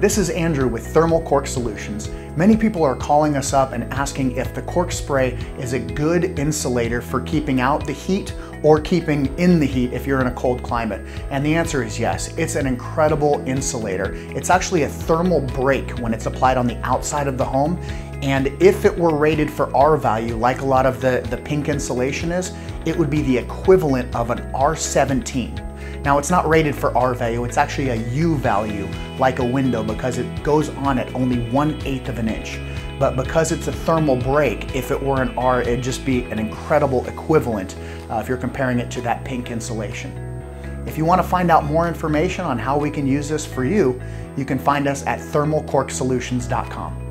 This is Andrew with Thermal Cork Solutions. Many people are calling us up and asking if the cork spray is a good insulator for keeping out the heat or keeping in the heat if you're in a cold climate. And the answer is yes. It's an incredible insulator. It's actually a thermal break when it's applied on the outside of the home. And if it were rated for R value, like a lot of the, the pink insulation is, it would be the equivalent of an R17. Now it's not rated for R value, it's actually a U value, like a window, because it goes on at only one eighth of an inch. But because it's a thermal break, if it were an R, it'd just be an incredible equivalent uh, if you're comparing it to that pink insulation. If you want to find out more information on how we can use this for you, you can find us at thermalcorksolutions.com.